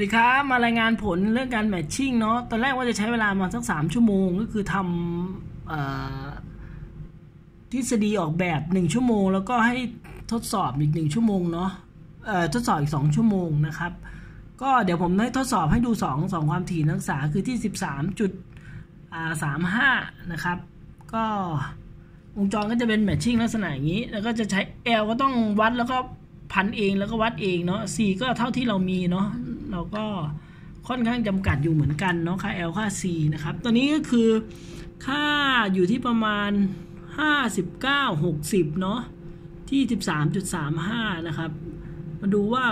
สวัสดีครับมารายงานผลเรื่องการแมทชิ่งเนาะตอนแรกว่าจะใช้เวลามาสักสามชั่วโมง ก็คือทำทฤษฎีออกแบบหนึ่งชั่วโมง แล้วก็ให้ทดสอบอีกหนึ่งชั่วโมงเนาะทดสอบอีกสองชั่วโมงนะครับ ก็เดี๋ยวผมได้ทดสอบให้ดูสองสองความถี่นักศึกษาคือที่สิบสามจุดสามห้านะครับ ก็วงจรก็จะเป็นแมทชิ่งลักษณะอย่างนี้ แล้วก็จะใช้ L ก็ต้องวัดแล้วก็ พันเองแล้วก็วัดเองเนาะ C ก็เท่าที่เรามีเนาะเราก็ค่อนข้างจำกัดอยู่เหมือนกันเนาะค่า L ค่า C นะครับ ตัวนี้ก็คือค่าอยู่ที่ประมาณ 59 60 เนาะที่ 13.35 นะครับ มาดูว่า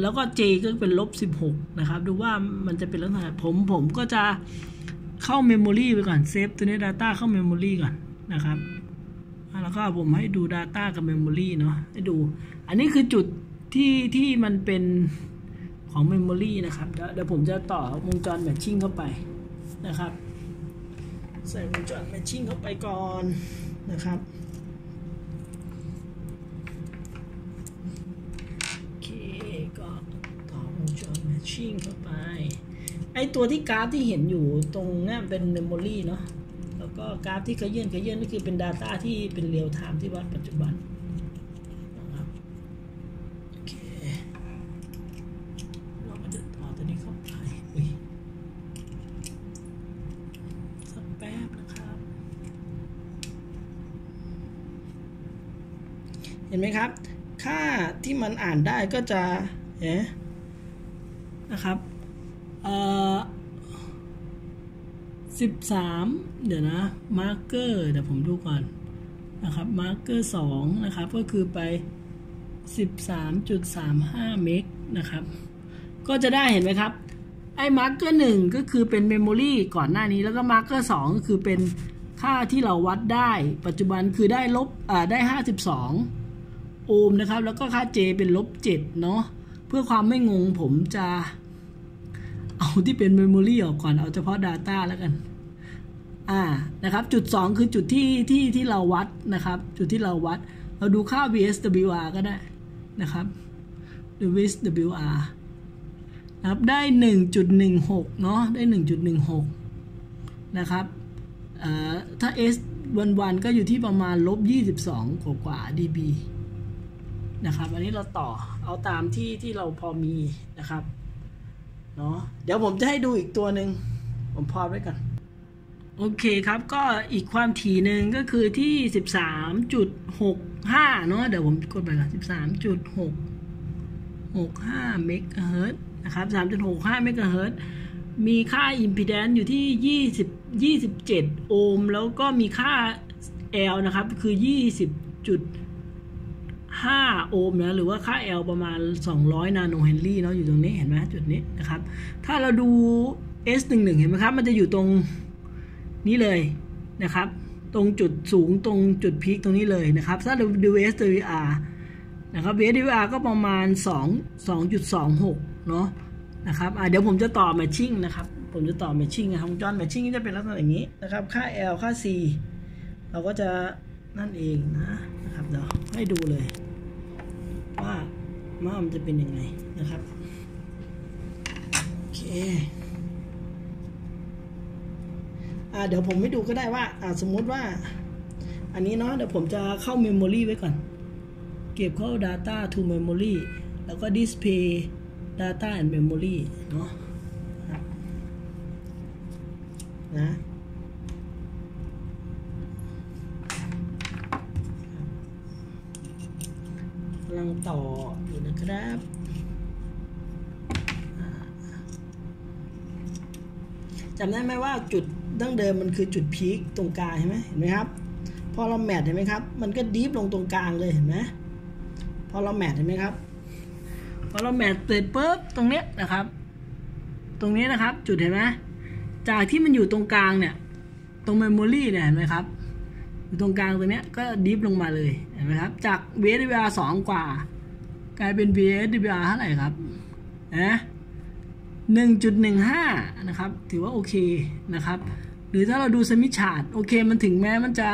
แล้วก็ J ก็เป็นลบ 16 นะครับ ดูว่ามันจะเป็นลักษณะผมผมก็จะเข้า memory ไปก่อน save ตัวนี้ Data เข้า memory ก่อนนะครับ แล้วก็ผมให้ดู Data กับ Memory เนาะให้ดู อันนี้คือจุดที่ที่มันเป็นของ Memory นะครับ เดี๋ยวผมจะต่อวงจร Matching เข้าไปนะครับ ใส่วงจร Matching เข้าไปก่อนนะครับโอเคก็ต่อวงจร Matching เข้าไป ไอตัวที่กราฟที่เห็นอยู่ตรงนี้เป็น Memory เนาะ ก็กราฟที่ขยื่นขยื่นนี่คือเป็น Data ที่เป็นเรียลไทม์ที่วัดปัจจุบันนะครับโอเคเราก็จะต่อตัวนี้เข้าไปอุ้ยสักแป๊บนะครับ เห็นไหมครับ ค่าที่มันอ่านได้ก็จะเอ๊ะนะครับเอ่อ สิบสามเดี๋ยวนะ marker เดี๋ยวผมดูก่อนนะครับ marker สองนะครับก็คือไปสิบสามจุดสามห้า meg นะครับ ก็จะได้เห็นไหมครับ ไอ้ marker หนึ่งก็คือเป็น memory ก่อนหน้านี้แล้วก็ marker สองก็คือเป็นค่าที่เราวัดได้ ปัจจุบันคือได้ลบอ่าได้ห้าสิบสองโอห์มนะครับ แล้วก็ค่า J เป็นลบเจ็ดเนาะเพื่อความไม่งงผมจะ ที่เป็นเมมโมรีออกก่อนเอาเฉพาะ Data แล้วกันอ่านะครับจุด 2 คือจุดที่ที่ที่เราวัดนะครับ จุดที่เราวัด เราดูค่า VSWR ก็ได้นะครับดู VSWR นะครับได้ 1.16 เนาะได้ 1.16 นะครับอ่าถ้า S วันวันก็อยู่ที่ประมาณลบ 22 กว่ากว่า dB นะครับ อันนี้เราต่อเอาตามที่ที่เราพอมีนะครับ เนาะเดี๋ยวผมจะให้ดูอีกตัวหนึ่งผมพอไว้ก่อนโอเคครับก็อีกความถี่หนึ่งก็คือที่ 13.65 เนาะเดี๋ยวผมกดไปก่อน13.665 เมกะเฮิร์ตนะครับ 3.65 เมกะเฮิร์ตมีค่าอิมพีแดนซ์อยู่ที่ 20 27 โอห์ม แล้วก็มีค่า L นะครับ คือ 20จุด 5 โอห์มนะหรือว่าค่า L ประมาณ 200 นาโนเฮนรี่เนาะอยู่ตรงนี้เห็นไหมจุดนี้นะครับ ถ้าเราดู S11 เห็นไหมครับ มันจะอยู่ตรงนี้เลยนะครับ ตรงจุดสูงตรงจุดพีคตรงนี้เลยนะครับ ถ้าเราดู SWR นะครับ SWR ก็ประมาณ 2 2.26 เนาะนะครับเดี๋ยวผมจะต่อ matching นะครับ ผมจะต่อ matching นะครับวงจร matching จะเป็นลักษณะอย่างนี้นะครับ ค่า L ค่า C เราก็จะนั่นเองนะนะครับเดี๋ยวให้ดูเลย ว่ามันจะเป็นยังไงนะครับ โอเคอ่าเดี๋ยวผมไม่ดูก็ได้ว่าอ่าสมมติว่า อันนี้เนาะเดี๋ยวผมจะเข้า memory ไว้ก่อน เก็บเข้า Data to Memory แล้วก็ Display Data and Memory เนาะนะำลังต่ออยู่นะครับ จำได้ไหมว่าจุดดั้งเดิมมันคือจุดพีคตรงกลางเห็นไหมเห็นไหมครับ พอเรา match เห็นไหมครับ มันก็ dip ลงตรงกลางเลยเห็นไหมพอเรา match เห็นไหมครับ พอเรา match เสร็จปุ๊บตรงเนี้ยนะครับ ตรงนี้นะครับ จุดเห็นไหมจากที่มันอยู่ตรงกลางเนี่ย ตรง memory เนี่ยเห็นไหมครับ อยู่ตรงกลางตรงนี้ก็ dip ลงมาเลยเห็นไหมครับ จาก VSWR สองกว่า กลายเป็น VSWR เท่าไหร่ครับนะหนึ่งจุดหนึ่งห้านะครับ ถือว่าโอเคนะครับ หรือถ้าเราดู Smith chart โอเคมันถึงแม้มันจะ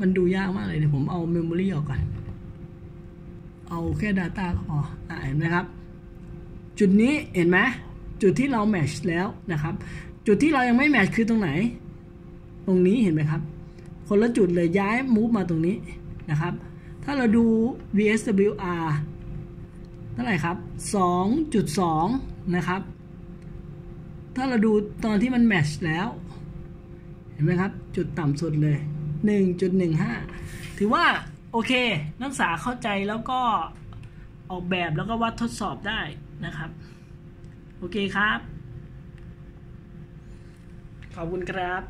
มันดูยากมากเลยเดี๋ยวผมเอา memory ออกก่อนเอาแค่ Data ก็พอเห็นไหมครับ จุดนี้เห็นไหมจุดที่เรา match แล้วนะครับ จุดที่เรายังไม่ match คือตรงไหน ตรงนี้เห็นไหมครับ คนละจุดเลยย้าย move มาตรงนี้นะครับ ถ้าเราดู VSWR เท่าไหร่ครับ 2.2 นะครับ ถ้าเราดูตอนที่มันแมชแล้ว เห็นไหมครับ จุดต่ำสุดเลย 1.15 ถือว่าโอเค นักศึกษาเข้าใจแล้วก็ออกแบบแล้วก็วัดทดสอบได้นะครับ โอเคครับ ขอบคุณครับ